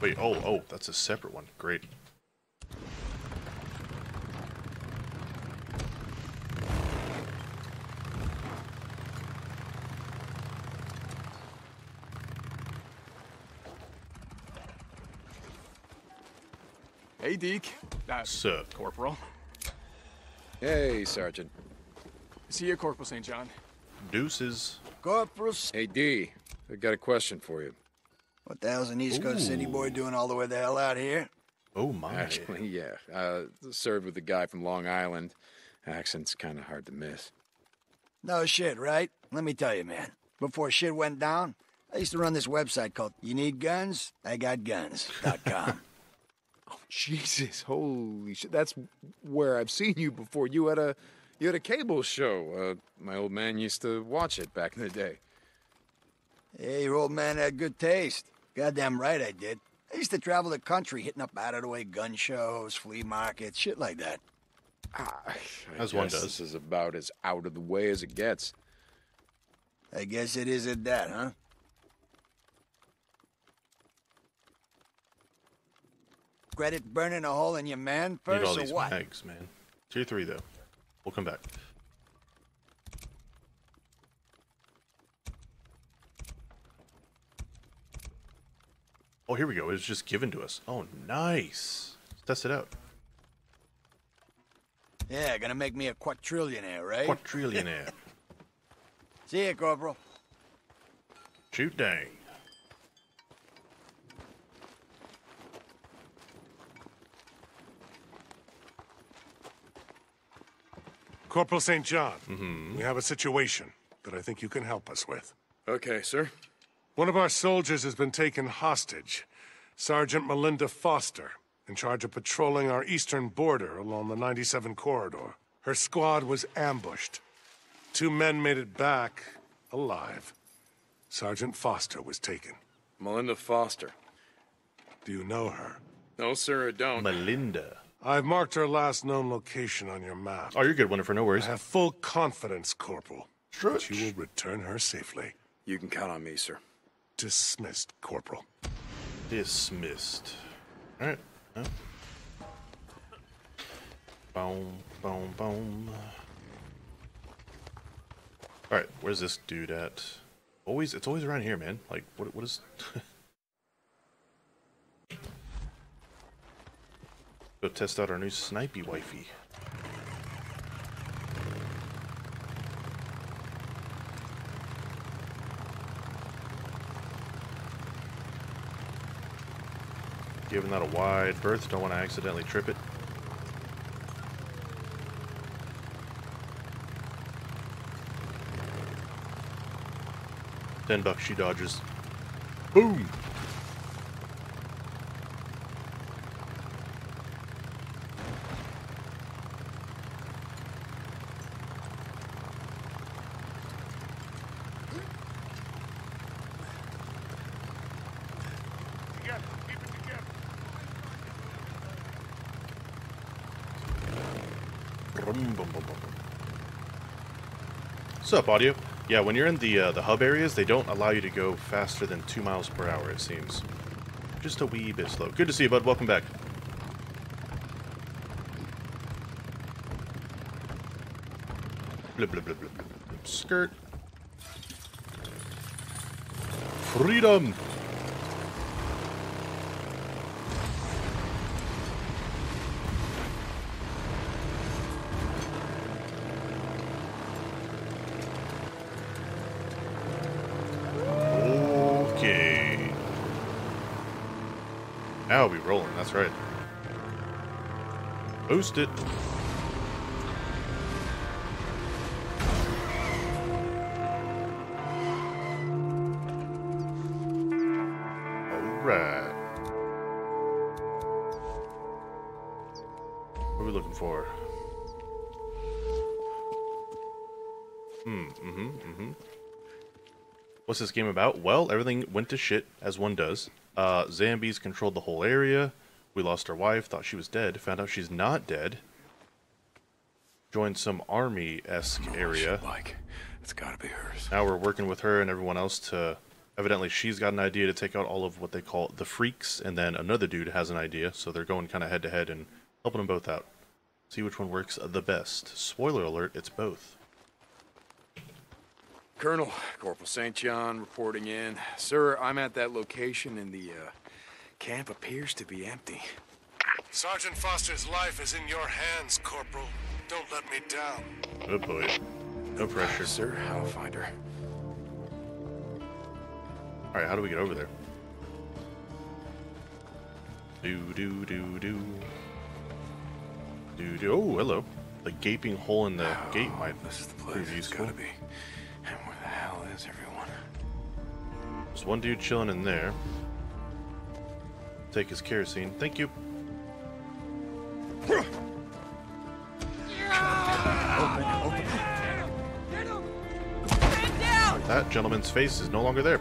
Wait, oh, oh, that's a separate one. Great. Hey, Deke. Uh, Sup? Corporal. Hey, Sergeant. See you, Corporal St. John. Deuces. Corporal, Hey, D. I got a question for you. What the hell's an East Coast city boy doing all the way the hell out here? Oh my. Actually, yeah. Uh, served with a guy from Long Island. Accent's kind of hard to miss. No shit, right? Let me tell you, man. Before shit went down, I used to run this website called You Need Guns? I Got Guns.com. Jesus, holy shit! That's where I've seen you before. You had a, you had a cable show. Uh, my old man used to watch it back in the day. hey, your old man had good taste. Goddamn right I did. I used to travel the country hitting up out of the way gun shows, flea markets, shit like that. Ah, As one does. This is about as out of the way as it gets. I guess it is at that, huh? Credit burning a hole in your man Need first, all or these what? mags, man. Tier three though. We'll come back. Oh, here we go. It was just given to us. Oh, nice. Let's test it out. Yeah, gonna make me a quadrillionaire, right? Quadrillionaire. See ya, Corporal. Shoot dang. Corporal St. John, Hmm. we have a situation that I think you can help us with. Okay, sir. One of our soldiers has been taken hostage. Sergeant Melinda Foster, in charge of patrolling our eastern border along the 97 corridor. Her squad was ambushed. Two men made it back alive. Sergeant Foster was taken. Melinda Foster. Do you know her? No, sir, I don't. Melinda. I've marked her last known location on your map. Oh, you're good, Winifred. No worries. I have full confidence, Corporal, that you will return her safely. You can count on me, sir. Dismissed, Corporal. Dismissed. All right. Yeah. Boom, boom, boom. All right, where's this dude at? Always, it's always around here, man. Like, what? What is? Go test out our new snipey wifey. Giving that a wide berth. Don't want to accidentally trip it. Ten bucks, she dodges. Boom! Together, keep it together. Brum, bum, bum, bum, bum. What's up, audio? Yeah, when you're in the uh, the hub areas, they don't allow you to go faster than two miles per hour. It seems just a wee bit slow. Good to see you, bud. Welcome back. Blub, blub, blub, blub, blub, blub. Skirt. Freedom. That's right. Boost it. All right. What are we looking for? Hmm. Mm-hmm. Mm-hmm. What's this game about? Well, everything went to shit, as one does. Uh, zombies controlled the whole area. We lost our wife, thought she was dead, found out she's not dead. Joined some army esque area. Like, it's gotta be hers. Now we're working with her and everyone else to Evidently, she's got an idea to take out all of what they call the freaks, and then another dude has an idea, so they're going kind of head to head and helping them both out. See which one works the best. Spoiler alert, it's both. Colonel, Corporal St. John reporting in. Sir, I'm at that location in the uh, camp appears to be empty. Sergeant Foster's life is in your hands, Corporal. Don't let me down. Oh boy. No pressure. Sir, I'll find her. Alright, how do we get over there? Do, do, do, do. Do, do. Oh, hello. The gaping hole in the gate might This is the place. prove It's useful. gotta be. And where the hell is everyone? There's one dude chilling in there. Take his kerosene. Thank you. That gentleman's face is no longer there.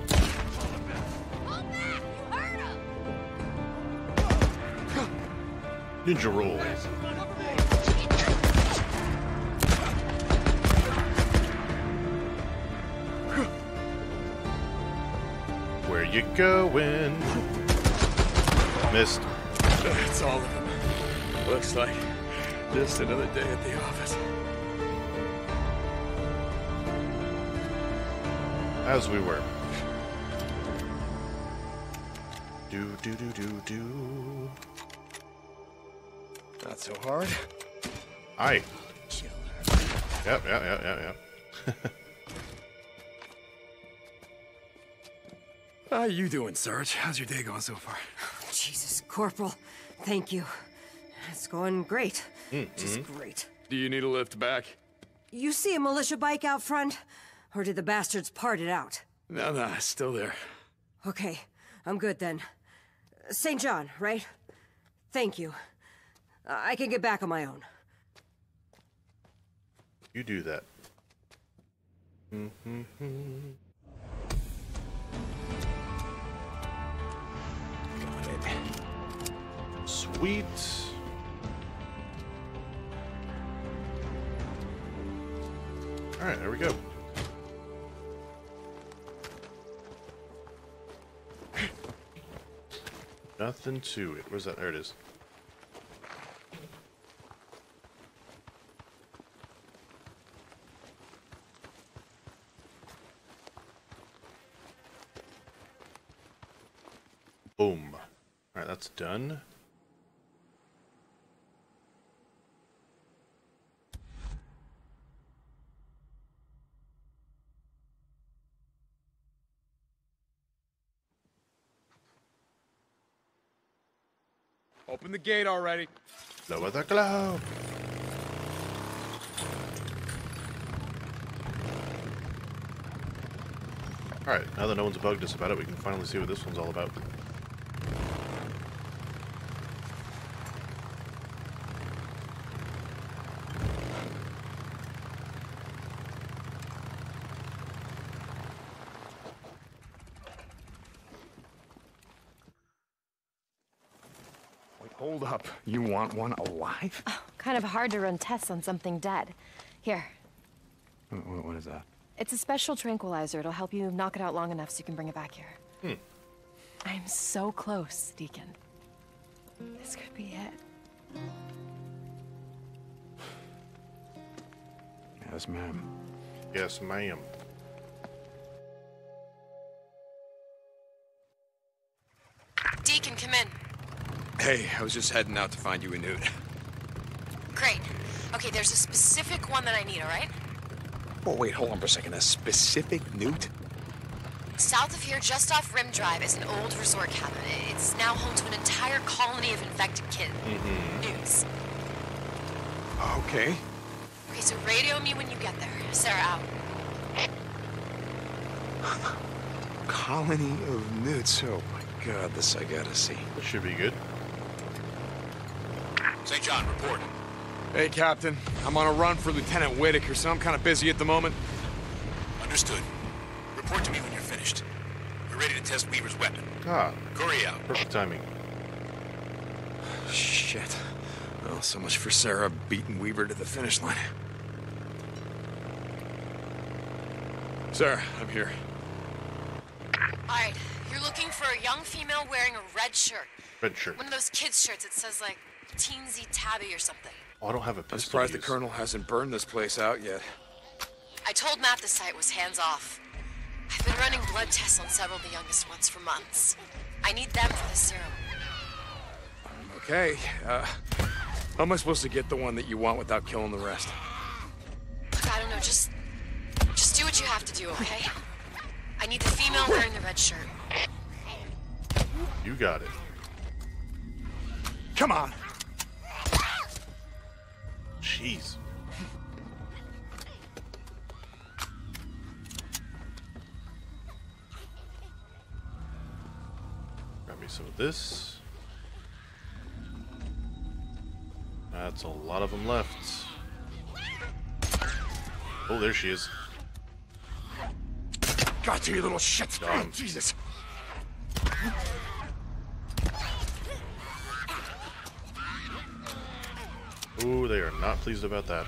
Ninja roll. Where you going? Missed. That's all of them. Looks like just another day at the office. As we were. Do do do do do. Not so hard. Aye. Yep, yep, yep, yep, yep. How you doing, Serge? How's your day going so far? Jesus, Corporal, thank you. It's going great. Mm-hmm. Just great. Do you need a lift back? You see a militia bike out front? Or did the bastards part it out? No, no, still there. Okay, I'm good then. St. John, right? Thank you. I can get back on my own. You do that. Got it. Sweet. Alright, there we go. Nothing to it. Where's that? There it is. Boom. Alright, that's done. Open the gate already. Lower the glow. Alright, now that no one's bugged us about it, we can finally see what this one's all about. Hold up. You want one alive? Oh, kind of hard to run tests on something dead. Here, What- what- what is that? it's a special tranquilizer. It'll help you knock it out long enough so you can bring it back here. Hmm. I'm so close, Deacon. This could be it. Yes, ma'am. Yes, ma'am. Hey, I was just heading out to find you a nude. Great. Okay, there's a specific one that I need, all right? Oh, wait, hold on for a second. A specific newt? South of here, just off Rim Drive, is an old resort cabin. It's now home to an entire colony of infected kids. Mm-hmm. Newts. Okay. Okay, so radio me when you get there. Sarah out. Colony of newts. Oh, my God, this I gotta see. This should be good. St. John, report. Hey, Captain. I'm on a run for Lieutenant Whitaker, so I'm kind of busy at the moment. Understood. Report to me when you're finished. We're ready to test Weaver's weapon. Ah, Kouri out. perfect timing. Shit. Well, so much for Sarah beating Weaver to the finish line. Sarah, I'm here. Alright, you're looking for a young female wearing a red shirt. Red shirt. One of those kids' shirts that says like teensy tabby or something. Oh, I don't have a pistol. I'm surprised the colonel hasn't burned this place out yet. I told Matt the site was hands off. I've been running blood tests on several of the youngest ones for months. I need them for the serum. Okay, uh, how am I supposed to get the one that you want without killing the rest? Look, I don't know, just just do what you have to do, okay? I need the female wearing the red shirt. You got it. Come on! Jeez. Grab me some of this. That's a lot of them left. Oh, there she is. Got you, you little shit! Him. Jesus! Ooh, they are not pleased about that.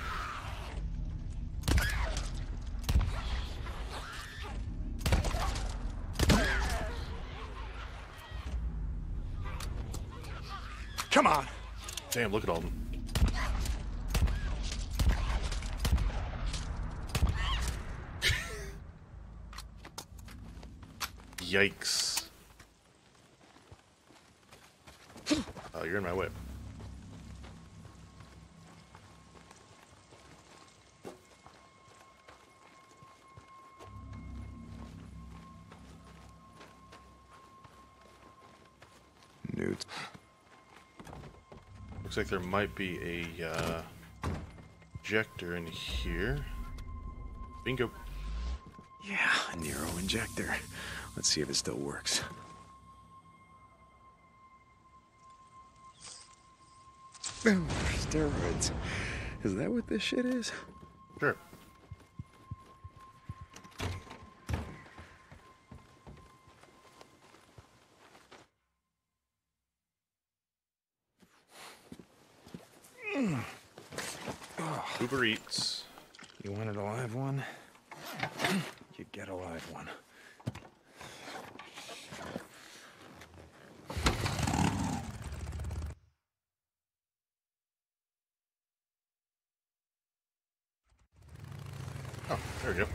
Come on! Damn, look at all of them. Yikes. Oh, you're in my way. Like there might be a uh, ejector in here. Bingo. Yeah, a Nero injector. Let's see if it still works. Oh, steroids. Is that what this shit is? Sure. Uber Eats. You wanted a live one? You get a live one. Oh, there we go.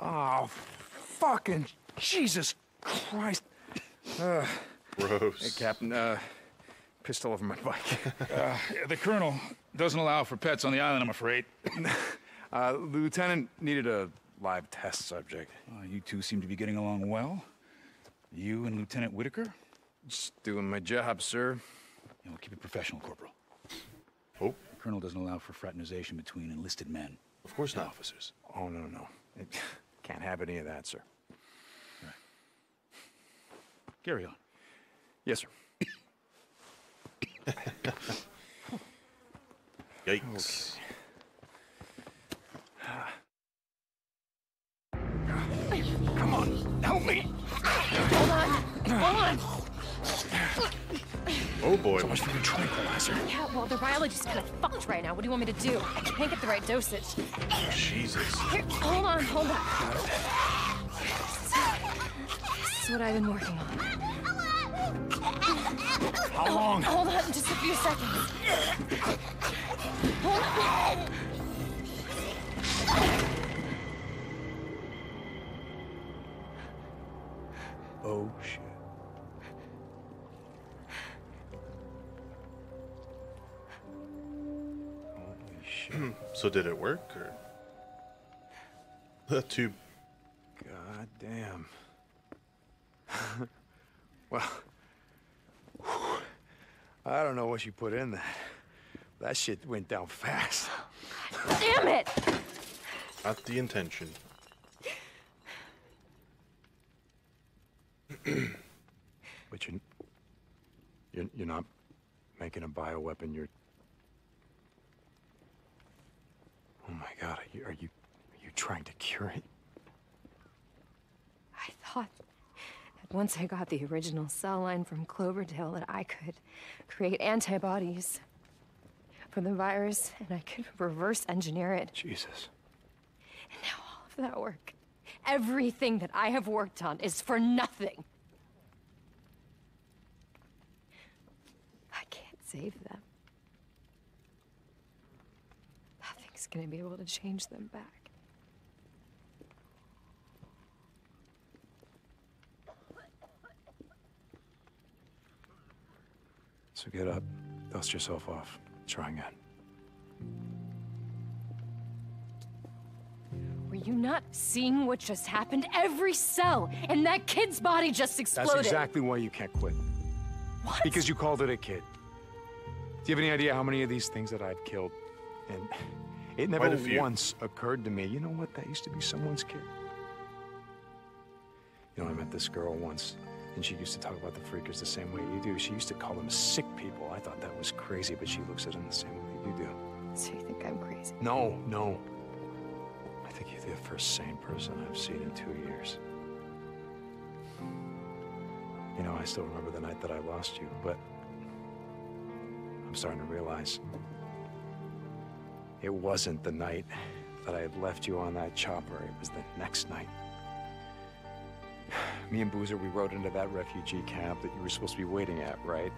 Oh, fucking Jesus Christ. Uh, Gross. hey, Captain, uh, pistol over my bike. Uh, the colonel doesn't allow for pets on the island, I'm afraid. uh, the lieutenant needed a live test subject. Uh, you two seem to be getting along well. You and Lieutenant Whitaker? Just doing my job, sir. You know, keep it professional, Corporal. Oh, The colonel doesn't allow for fraternization between enlisted men of course and not. officers. Oh, no, no. It, can't have any of that, sir. Carry on. Yes, sir. Yikes. Come on, help me. Hold on. Hold on. Oh boy. So much for the tranquilizer. Yeah, well, the biology's kind of fucked right now. What do you want me to do? I can't get the right dosage. Jesus. Here, hold on, hold on. This is what I've been working on. How long? Hold on, just a few seconds. Hold on. Oh, shit. Holy shit. Hmm. So did it work or? The tube. God damn. well, I don't know what you put in that. That shit went down fast. Damn it! Not the intention. But you, you're, you're not making a bioweapon. You're. Oh my God! Are you are you are you trying to cure it? I thought that once I got the original cell line from Cloverdale that I could create antibodies for the virus and I could reverse engineer it. Jesus. And now all of that work everything that I have worked on is for nothing. I can't save them. Nothing's gonna be able to change them back. So get up, dust yourself off, try again. Were you not seeing what just happened? Every cell in that kid's body just exploded. That's exactly why you can't quit. What? Because you called it a kid. Do you have any idea how many of these things that I've killed? And it never Quite a few. once occurred to me, you know what, that used to be someone's kid. You know, I met this girl once, and she used to talk about the freakers the same way you do. She used to call them sick people. I thought that was crazy, but she looks at them the same way you do. So you think I'm crazy? No, no. I think you're the first sane person I've seen in two years. You know, I still remember the night that I lost you, but I'm starting to realize it wasn't the night that I had left you on that chopper. It was the next night. Me and Boozer, we rode into that refugee camp that you were supposed to be waiting at, right?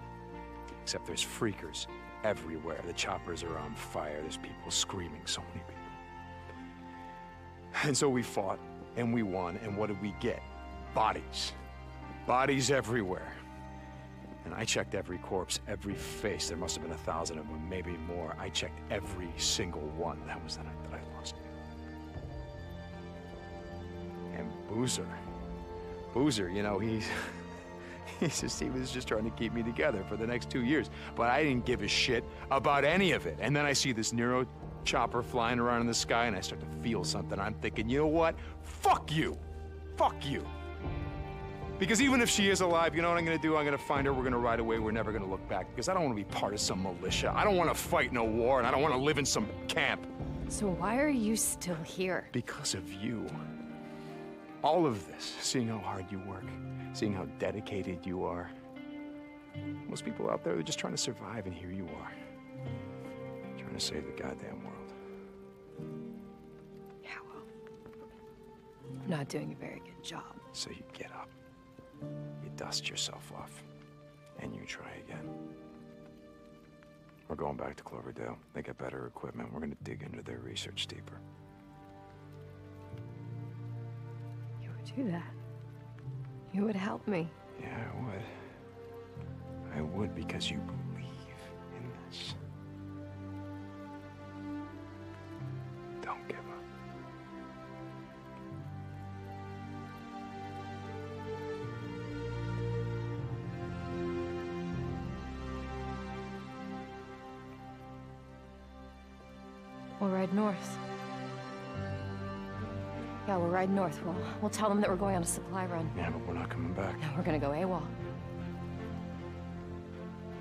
Except there's freakers everywhere. The choppers are on fire. There's people screaming, so many people. And so we fought, and we won, and what did we get? Bodies. Bodies everywhere. And I checked every corpse, every face. There must have been a thousand of them, maybe more. I checked every single one. That was the night that I lost you. And Boozer. Boozer, you know, he's. He's just, he was just trying to keep me together for the next two years. But I didn't give a shit about any of it. And then I see this Nero chopper flying around in the sky, and I start to feel something. I'm thinking, you know what? Fuck you. Fuck you. Because even if she is alive, you know what I'm gonna do? I'm gonna find her, we're gonna ride away, we're never gonna look back. Because I don't wanna be part of some militia. I don't wanna fight no war, and I don't wanna live in some camp. So why are you still here? Because of you. All of this, seeing how hard you work, seeing how dedicated you are. Most people out there, they're just trying to survive, and here you are. Trying to save the goddamn world. Yeah, well, I'm not doing a very good job. So you get up, you dust yourself off, and you try again. We're going back to Cloverdale. They got better equipment. We're gonna dig into their research deeper. Do that. You would help me. Yeah, I would. I would because you believe in this. Don't give up. We'll ride north. Yeah, we'll ride north. We'll, we'll tell them that we're going on a supply run. Yeah, but we're not coming back. No, we're gonna go AWOL.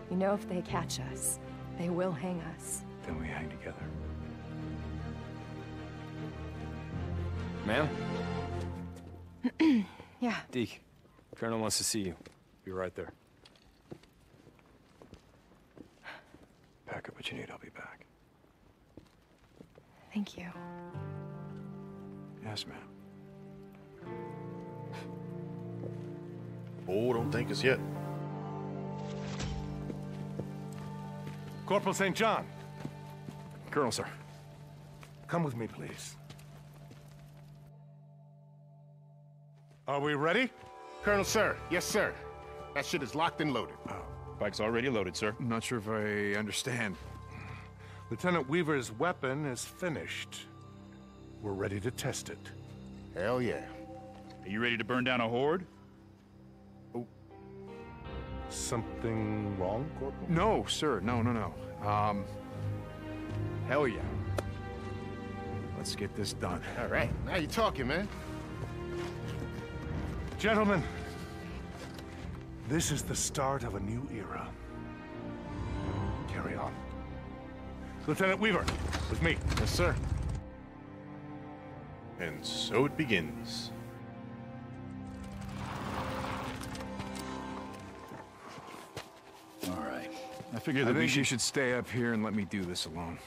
You know, if they catch us, they will hang us. Then we hang together. Ma'am? Yeah. Deke, Colonel wants to see you. Be right there. Pack up what you need. I'll be back. Thank you. Yes, ma'am. Oh, don't thank us yet. Corporal St. John, Colonel, sir. come with me, please. Are we ready? Colonel, sir. Yes, sir. That shit is locked and loaded. Oh. Bike's already loaded, sir. I'm not sure if I understand. Lieutenant Weaver's weapon is finished. We're ready to test it. Hell yeah. Are you ready to burn down a horde? Oh. Something wrong, Corporal? No, sir. No, no, no. Um, hell yeah. Let's get this done. All right. Now you're talking, man. Gentlemen, this is the start of a new era. Carry on. Lieutenant Weaver, with me. Yes, sir. And so it begins. All right. I figured I that we should... you should stay up here and let me do this alone.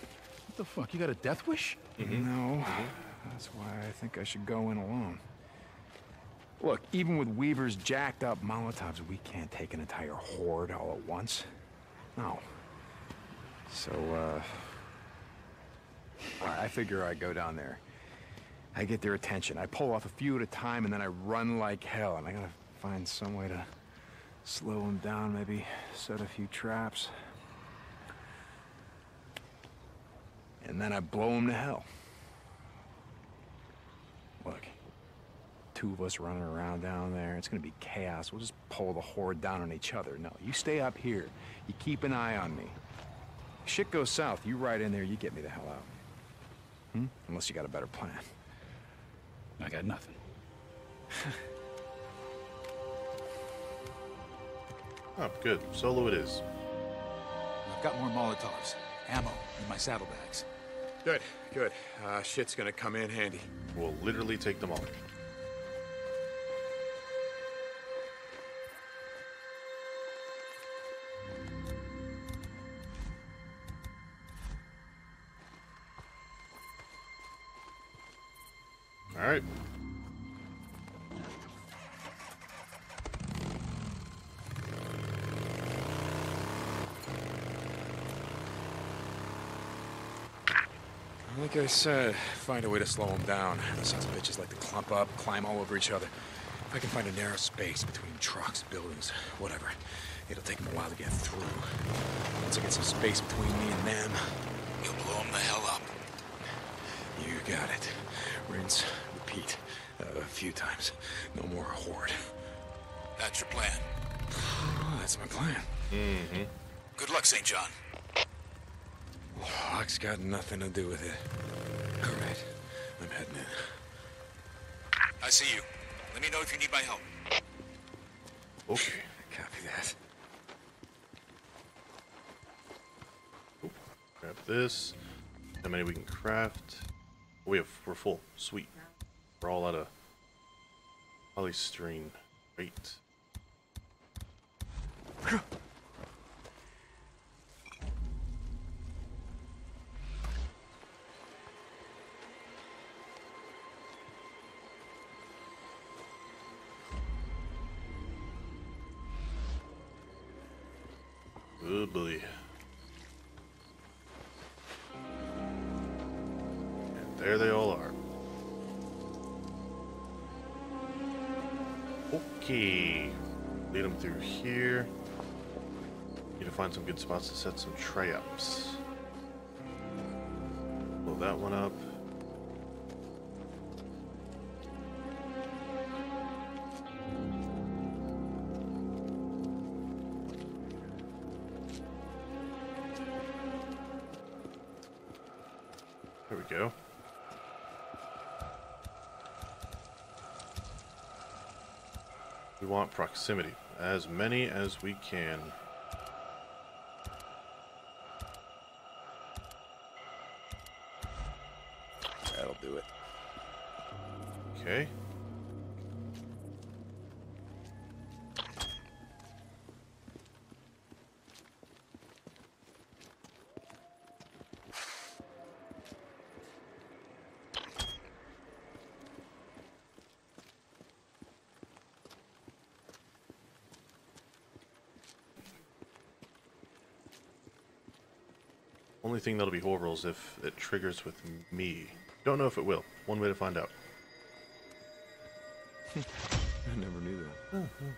What the fuck? You got a death wish? Mm-hmm. Mm-hmm. No. Mm-hmm. That's why I think I should go in alone. Look, even with Weaver's jacked up Molotovs, we can't take an entire horde all at once. No. So, uh... I figure I go down there. I get their attention. I pull off a few at a time, and then I run like hell. And I gotta find some way to slow them down, maybe set a few traps. And then I blow them to hell. Look, two of us running around down there, it's gonna be chaos. We'll just pull the horde down on each other. No, you stay up here. You keep an eye on me. Shit goes south, you ride in there, you get me the hell out. Hmm? Unless you got a better plan. I got nothing. Oh, good. Solo it is. I've got more Molotovs, ammo in my saddlebags. Good, good. Uh, shit's gonna come in handy. We'll literally take them all. All Like I said, find a way to slow them down. The sons of bitches like to clump up, climb all over each other. If I can find a narrow space between trucks, buildings, whatever, it'll take them a while to get through. Once I get some space between me and them, You'll blow them the hell up. you got it. Rinse, repeat. Uh, a few times. No more horde. That's your plan. Oh, that's my plan. Mm-hmm. Good luck, St. John. Luck's got nothing to do with it. All right, I'm heading in. I see you. Let me know if you need my help. Okay. Copy that. Grab this. How many we can craft? Oh, we have. We're full. Sweet. We're all out of polystyrene. Great. And there they all are. Okay. Lead them through here. Need to find some good spots to set some traps. Blow that one up. Proximity. As many as we can. Only thing that'll be horrible is if it triggers with me. Don't know if it will. One way to find out. I never knew that. You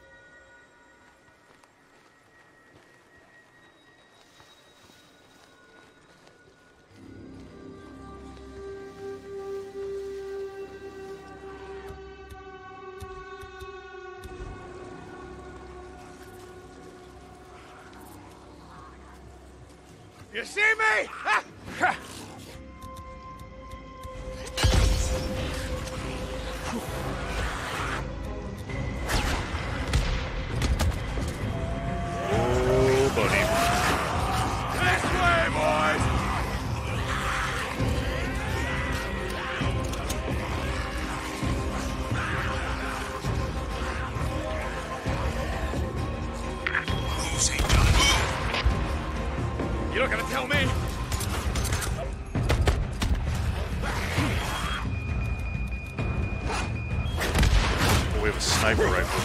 sniper rifle.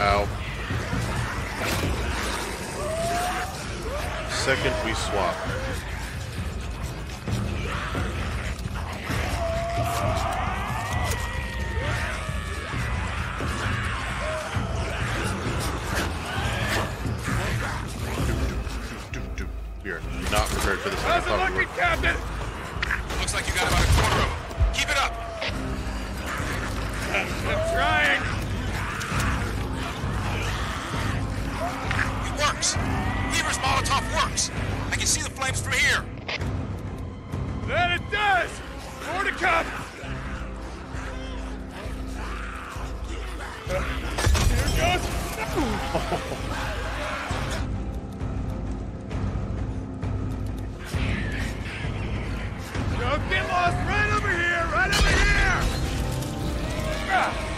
Ow. Second we swap. Weaver's Molotov works! I can see the flames from here! Then it does! More to come! Here goes! Don't get lost! Right over here! Right over here! Ah.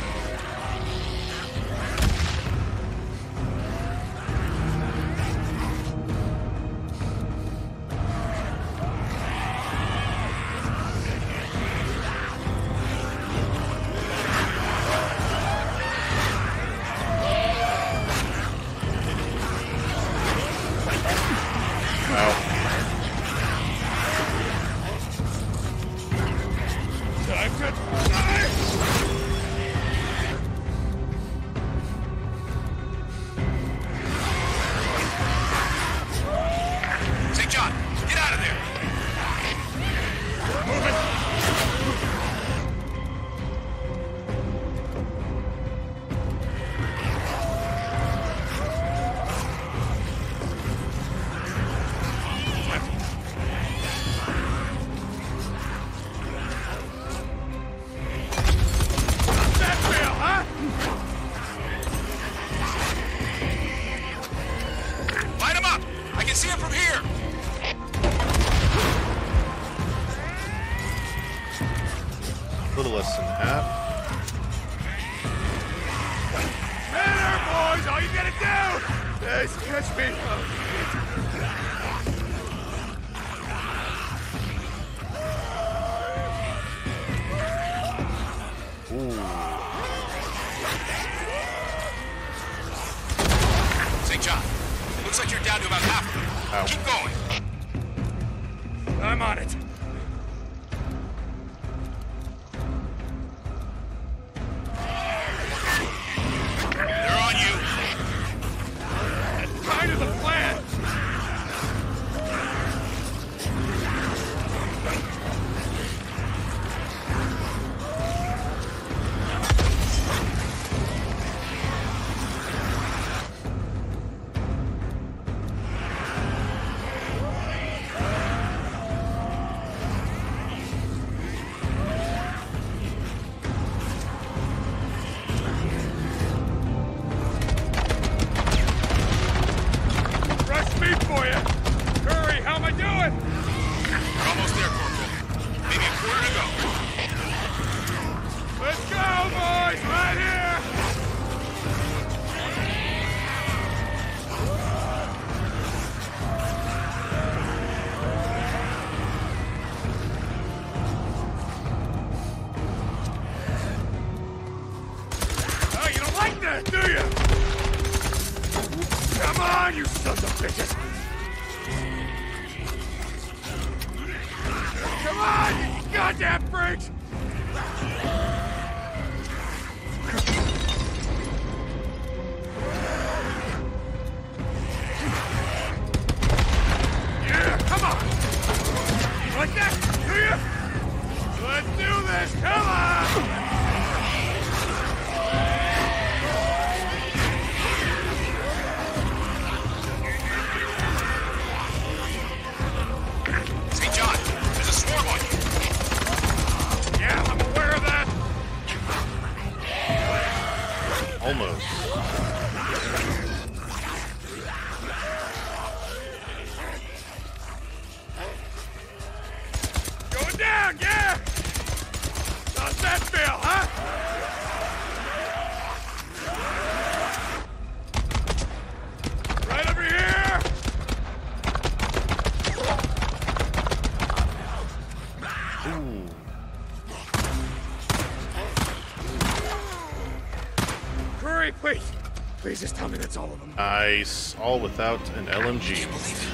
Looks like you're down to about half of them. Keep going. I'm on it. All without an LMG.